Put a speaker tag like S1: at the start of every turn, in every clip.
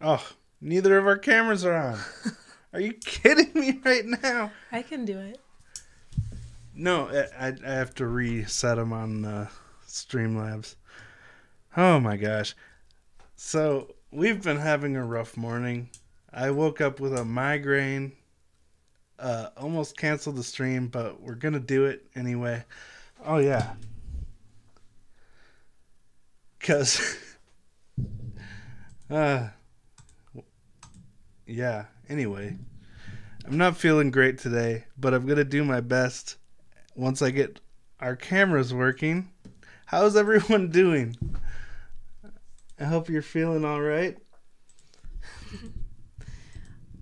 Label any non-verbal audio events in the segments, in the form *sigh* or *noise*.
S1: Oh, neither of our cameras are on. *laughs* are you kidding me right now?
S2: I can do it.
S1: No, I, I have to reset them on uh, Streamlabs. Oh my gosh. So, we've been having a rough morning. I woke up with a migraine. Uh, almost canceled the stream, but we're going to do it anyway. Oh, yeah. Because. *laughs* uh, yeah, anyway. I'm not feeling great today, but I'm going to do my best once I get our cameras working. How's everyone *laughs* doing? I hope you're feeling all right.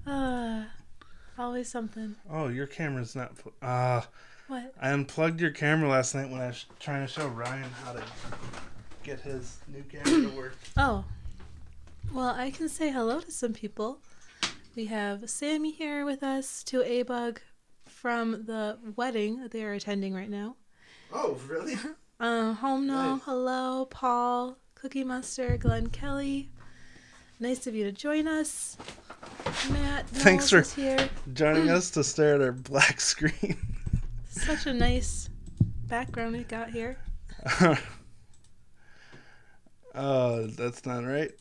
S2: Uh, *laughs* always something.
S1: Oh, your camera's not. Ah,
S2: What?
S1: I unplugged your camera last night when I was trying to show Ryan how to get his new camera to work.
S2: Oh. Well, I can say hello to some people. We have Sammy here with us, to A Bug from the wedding that they are attending right now.
S1: Oh, really? *laughs*
S2: Uh, home no,
S1: Nice.
S2: hello, Paul, Cookie Monster, Glenn Kelly. Nice of you to join us. Matt, *laughs*
S1: Thanks
S2: Knowles
S1: for-
S2: here.
S1: Joining *clears throat* us to stare at our black screen.
S2: Such a nice background we got here.
S1: Oh, *laughs* that's not right.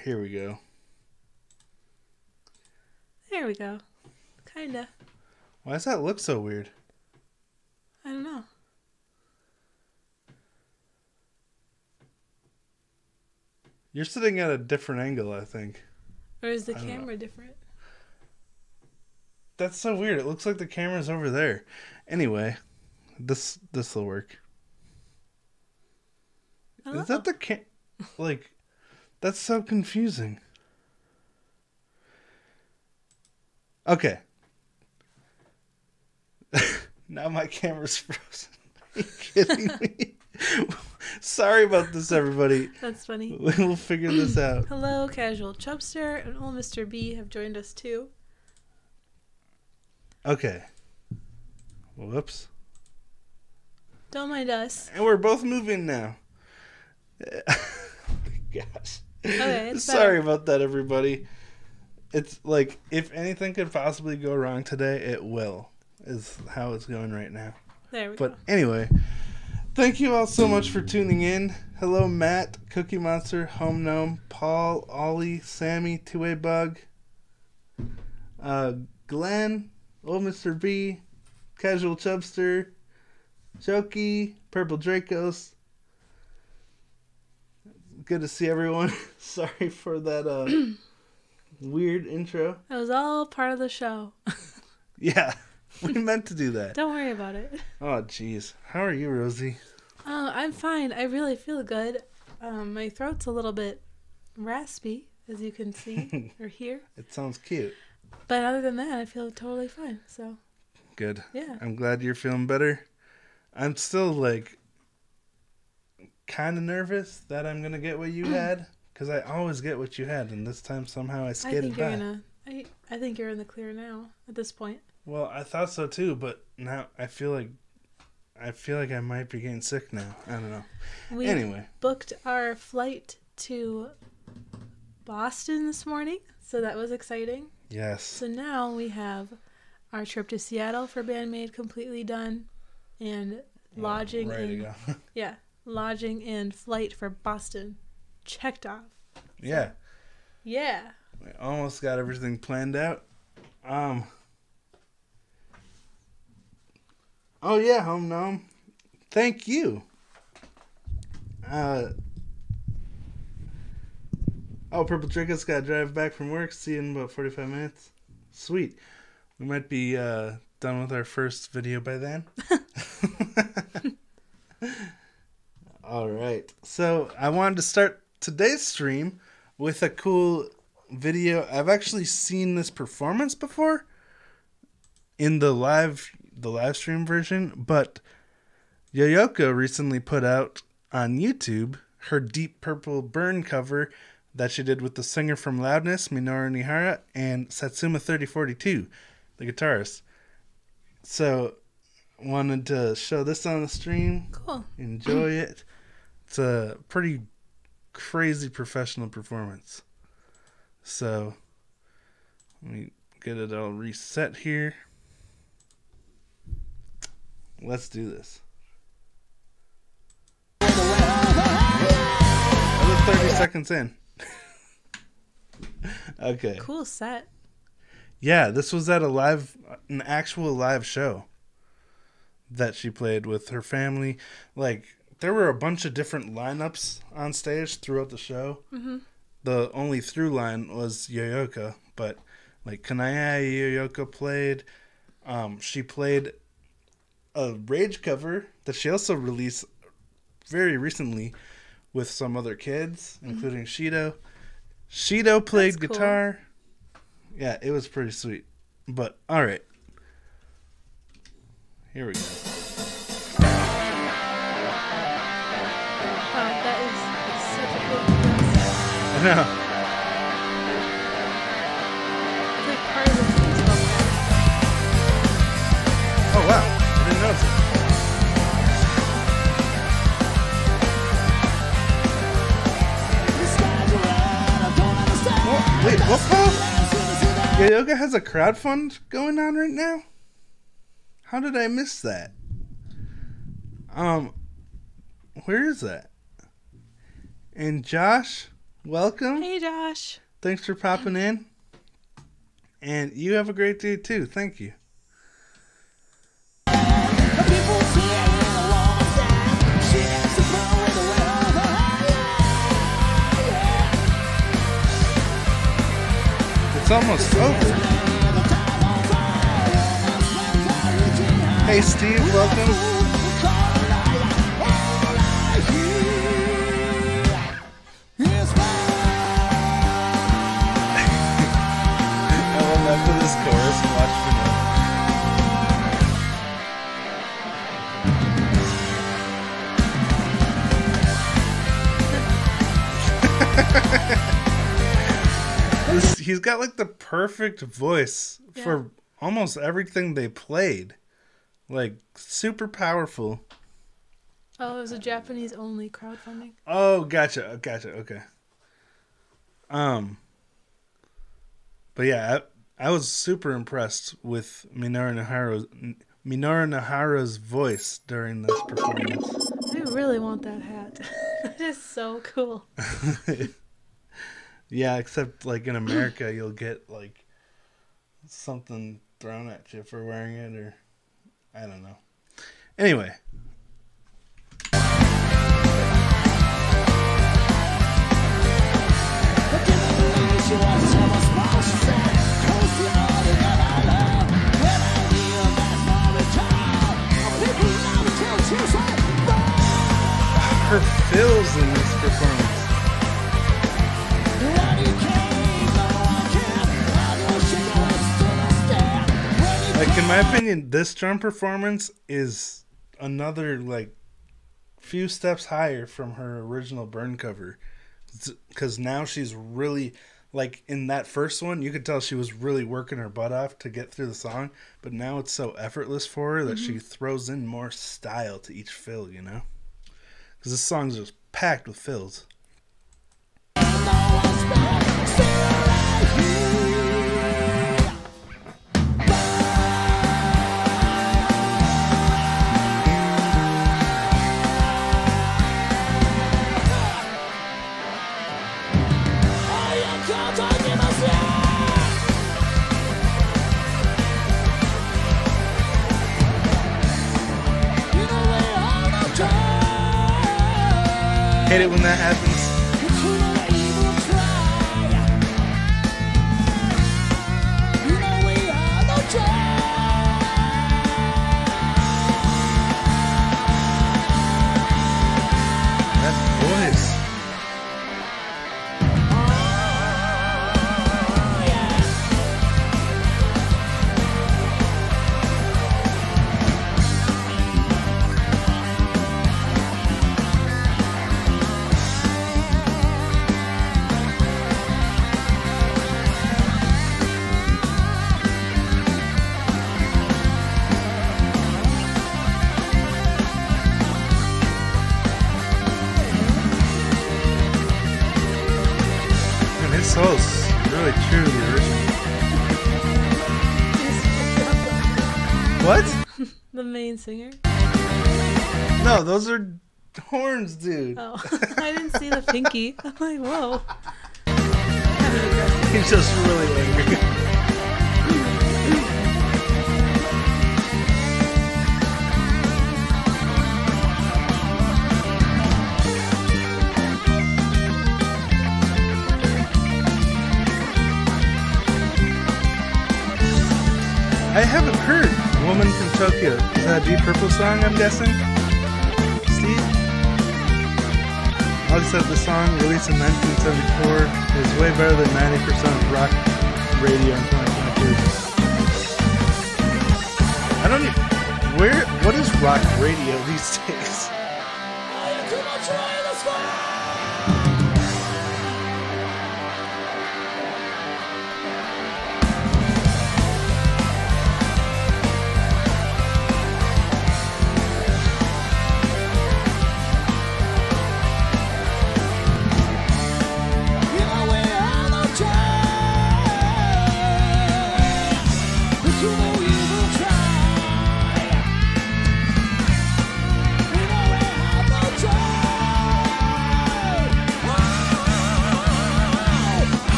S1: Here we go.
S2: There we go. Kinda.
S1: Why does that look so weird?
S2: I don't know.
S1: You're sitting at a different angle, I think.
S2: Or is the
S1: know.
S2: camera different?
S1: That's so weird. It looks like the camera's over there. Anyway, this this will work. Is that the cam? Like, that's so confusing. Okay. *laughs* now my camera's *laughs* frozen. Are you kidding me? *laughs* Sorry about this, everybody.
S2: That's funny.
S1: We'll figure this out. *clears throat*
S2: Hello, Casual Chubster and old Mr. B have joined us too.
S1: Okay. Whoops.
S2: Don't mind us.
S1: And we're both moving now. oh my gosh.
S2: Okay, it's
S1: Sorry
S2: better.
S1: about that, everybody. It's like if anything could possibly go wrong today, it will. Is how it's going right now.
S2: There we go.
S1: But
S2: go.
S1: anyway, thank you all so much for tuning in. Hello, Matt, Cookie Monster, Home Gnome, Paul, Ollie, Sammy, Two Way Bug, uh, Glenn, Old Mr. B, Casual Chubster, Jokey, Purple Dracos. Good to see everyone. *laughs* Sorry for that uh, *clears throat* weird intro.
S2: That was all part of the show. *laughs*
S1: Yeah, we meant to do that.
S2: Don't worry about it.
S1: Oh, jeez. How are you, Rosie?
S2: Oh, I'm fine. I really feel good. Um, my throat's a little bit raspy, as you can see *laughs* or hear.
S1: It sounds cute.
S2: But other than that, I feel totally fine. So,
S1: Good.
S2: yeah.
S1: I'm glad you're feeling better. I'm still like kind of nervous that I'm gonna get what you *clears throat* had because I always get what you had, and this time somehow I skated
S2: I
S1: think
S2: you're gonna. I, I think you're in the clear now at this point.
S1: Well, I thought so too, but now I feel like I feel like I might be getting sick now. I don't know.
S2: We
S1: Anyway,
S2: booked our flight to Boston this morning, so that was exciting.
S1: yes.
S2: So now we have our trip to Seattle for Band-Maid completely done, and lodging and
S1: to *laughs*
S2: yeah, lodging and flight for Boston checked off.
S1: yeah.
S2: Yeah.
S1: We almost got everything planned out. Um. Oh yeah, home gnome. Thank you. Uh. Oh, Purple Trickett's got to drive back from work. See you in about forty-five minutes. Sweet. We might be uh, done with our first video by then. *laughs* *laughs* All right. So I wanted to start today's stream with a cool video. I've actually seen this performance before in the live the live stream version, but Yoyoka recently put out on YouTube her Deep Purple Burn cover that she did with the singer from Loudness, Minoru Niihara, and Satsuma 3042, the guitarist. So wanted to show this on the stream
S2: Cool.
S1: enjoy it. It's a pretty crazy professional performance. So let me get it all reset here. Let's do this. Another 30 seconds in. *laughs* okay.
S2: Cool set.
S1: Yeah, this was at a live, an actual live show that she played with her family. Like, there were a bunch of different lineups on stage throughout the show. Mm-hmm. The only through line was Yoyoka, but like Kanaya Yoyoka played. Um, she played a Rage cover that she also released very recently with some other kids, including Shido. Shido played
S2: That's cool.
S1: guitar. Yeah, it was pretty sweet. But all right, here we go. Know. Oh wow, I didn't notice it. Wait, what? Paul? Yoga has a crowdfund going on right now. How did I miss that? Um, where is that? And Josh, welcome.
S2: Hey, Josh.
S1: Thanks for popping in. And you have a great day too. Thank you. It's almost over. Hey Steve, welcome. He's got like the perfect voice for almost everything they played. Like super powerful.
S2: Oh, it was a Japanese only crowdfunding.
S1: Oh, gotcha, gotcha. Okay. Um. But yeah, I, I was super impressed with Minoru Niihara's Minoru Niihara's voice during this performance.
S2: I really want that hat. *laughs* that is so cool. *laughs*
S1: yeah, except like in America, you'll get like something thrown at you for wearing it, or I don't know. Anyway. Opinion, this drum performance is another like few steps higher from her original burn cover. Cuz now she's really like in that first one, you could tell she was really working her butt off to get through the song, but now it's so effortless for her that she mm-hmm. throws in more style to each fill, you know? Cuz this song's just packed with fills. Hate it when that happens. So really true. The original. What? *laughs*
S2: The main singer.
S1: No, those are horns, dude.
S2: Oh, *laughs* I didn't see the pinky. *laughs* I'm like, whoa. Kind of aggressive.
S1: He's just really angry. I haven't heard Woman from Tokyo. Uh, is that a Deep Purple song, I'm guessing? Steve? Alex said the song, released in 1974, is way better than 90% of rock radio in 2022. I don't even. Where. What is rock radio these days? *laughs*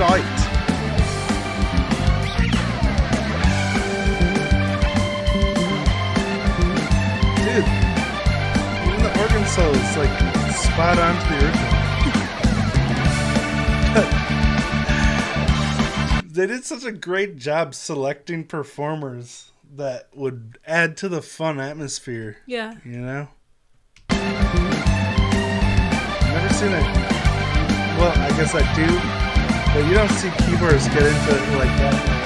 S1: shite. Dude, even the organ solo is like spot on to the original. *laughs* they did such a great job selecting performers that would add to the fun atmosphere,
S2: Yeah.
S1: you know? Never seen it. Well, I guess I do, but you don't see keyboards get into it like that.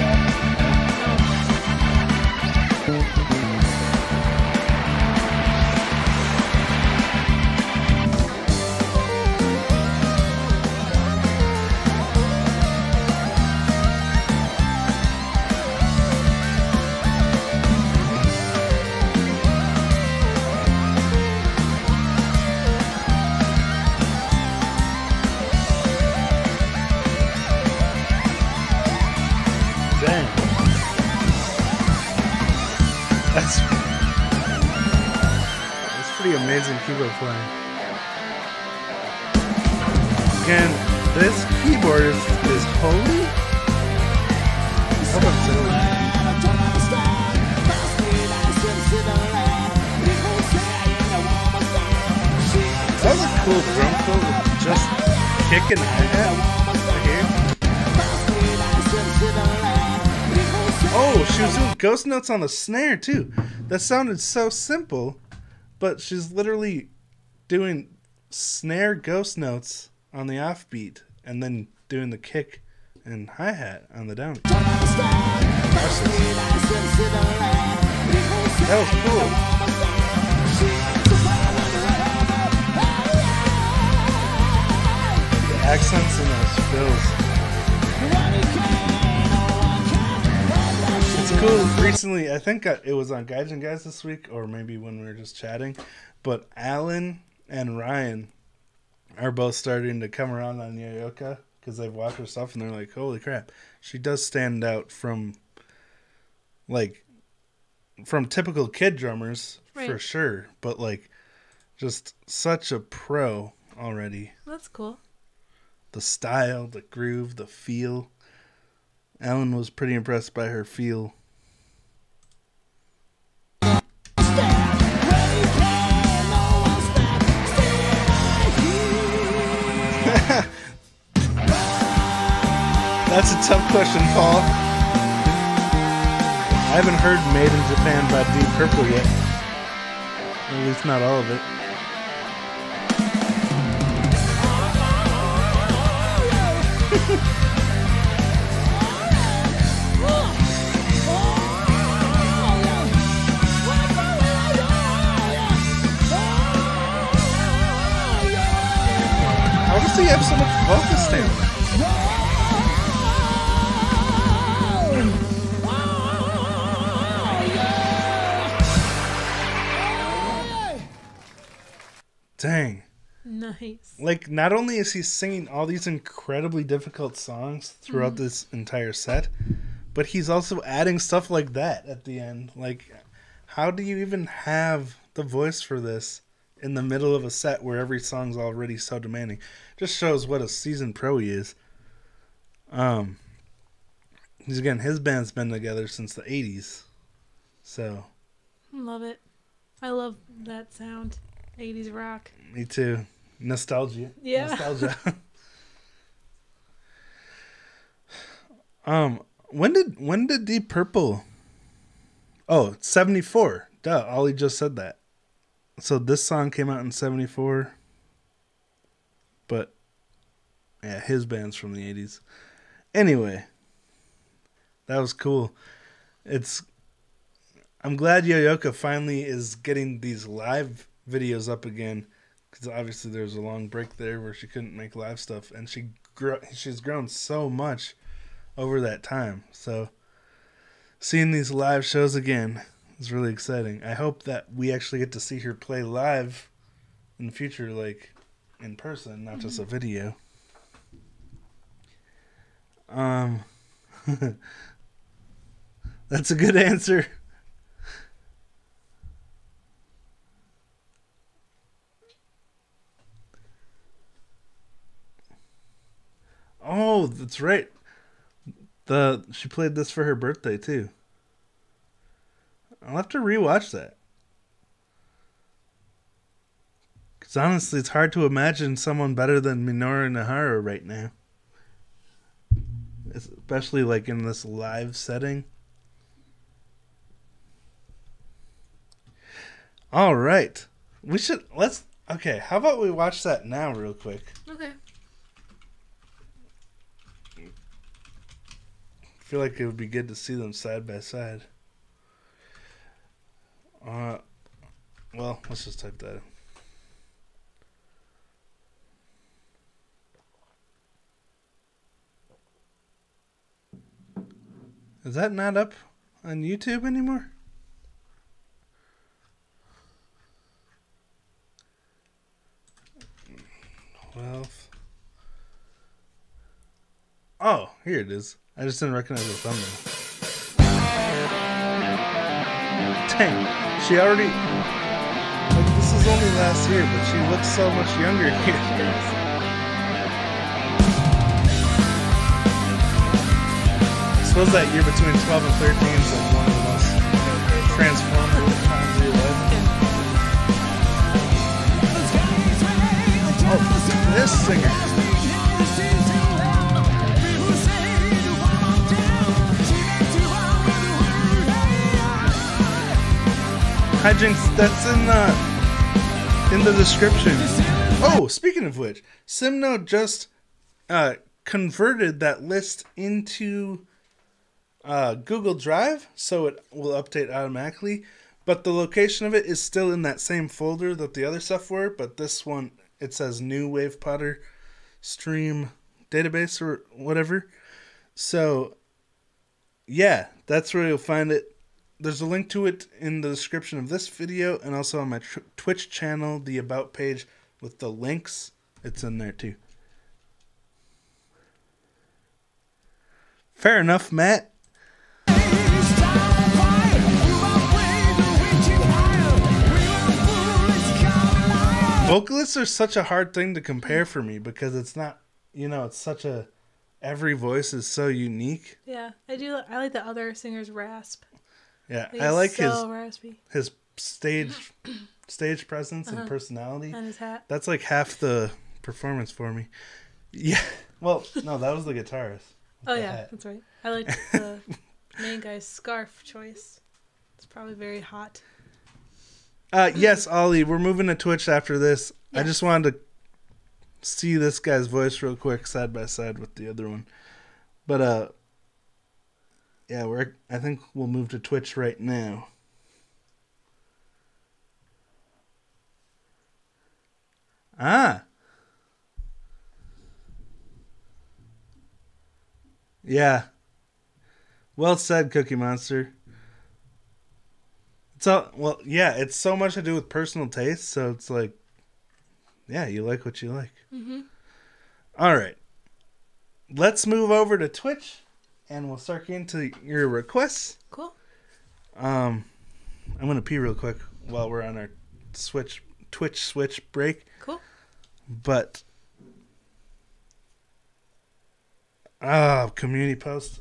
S1: Again, this keyboard is, is holy. That was a cool drum fill with just kick and hi-hat. Oh, she was doing ghost notes on the snare too. That sounded so simple, but she's literally doing snare ghost notes on the offbeat and then doing the kick and hi hat on the down. That was cool. Accents and those fills. It's cool. Recently, I think it was on Guys and Guys this week, or maybe when we were just chatting. But Alan and Ryan are both starting to come around on Yoyoka because they've watched her stuff and they're like, "Holy crap, she does stand out from like from typical kid drummers for sure." But like, just such a pro already
S2: That's cool.
S1: the style, the groove, the feel. Alan was pretty impressed by her feel. That's a tough question, Paul. I haven't heard Made in Japan by Deep Purple yet. At least not all of it. How does he have so much vocal stamina? Dang.
S2: Nice.
S1: Like, not only is he singing all these incredibly difficult songs throughout
S2: Mm-hmm.
S1: this entire set, but he's also adding stuff like that at the end. Like, how do you even have the voice for this in the middle of a set where every song's already so demanding? Just shows what a seasoned pro he is. Um, he's again, his band's been together since the 80s. So,
S2: Love it. I love that sound. 80s rock.
S1: me too. Nostalgia.
S2: Yeah.
S1: Nostalgia. *laughs* *laughs* um, when did when did Deep Purple? Oh, 74. Duh, Ollie just said that. So this song came out in 74. But yeah, his band's from the 80s. Anyway, that was cool. It's I'm glad Yoyoka finally is getting these live videos up again because obviously there was a long break there where she couldn't make live stuff, and she grew. She's grown so much over that time. So seeing these live shows again is really exciting. I hope that we actually get to see her play live in the future, like in person, not just a video. Um, *laughs* that's a good *laughs* answer. Oh, that's right. The she played this for her birthday too. I'll have to rewatch that. Cause honestly, it's hard to imagine someone better than Minoru Niihara right now. Especially like in this live setting. All right. We should let's okay, how about we watch that now real quick?
S2: Okay.
S1: Feel like it would be good to see them side by side. Uh, well, let's just type that. in. Is that not up on YouTube anymore? Twelve. Oh, here it is. I just didn't recognize the thumbnail. Dang, she already. Like, this is only last year, but she looks so much younger *laughs* here. Suppose that year between 12 and 13 is like one of the most transformative times of your life. Oh, this singer. Hijinks, that's in the in the description. Oh, speaking of which, Simno just uh, converted that list into uh, Google Drive, so it will update automatically. But the location of it is still in that same folder that the other stuff were. But this one, it says new Wave Potter stream database or whatever. So, yeah, that's where you'll find it. There's a link to it in the description of this video and also on my Twitch channel, the About page with the links. It's in there too. Fair enough, Matt. Vocalists are such a hard thing to compare for me because it's not, you know, it's such a. Every voice is so unique.
S2: Yeah, I do. I like the other singer's rasp.
S1: Yeah,
S2: He's
S1: I like
S2: so
S1: his
S2: raspy
S1: his stage *clears throat* stage presence
S2: Uh-huh.
S1: and personality.
S2: on his hat.
S1: That's like half the performance for me. Yeah. *laughs* Well, no, that was the guitarist.
S2: Oh
S1: the
S2: yeah,
S1: hat.
S2: that's right. I like *laughs* the main guy's scarf choice. It's probably very hot.
S1: Uh, yes, Ollie, we're moving to Twitch after this. I just wanted to see this guy's voice real quick, side by side with the other one. But uh, yeah, we're. I think we'll move to Twitch right now. Ah. Yeah. Well said, Cookie Monster. It's all well, yeah. It's so much to do with personal taste, so it's like yeah, you like what you like. Mm-hmm. right. Let's move over to Twitch and we'll start getting to your requests.
S2: Cool.
S1: Um, I'm going to pee real quick while we're on our switch Twitch switch break.
S2: Cool.
S1: But ah, community post.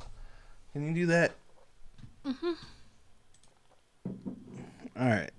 S1: Can you do that? Mm-hmm. All right.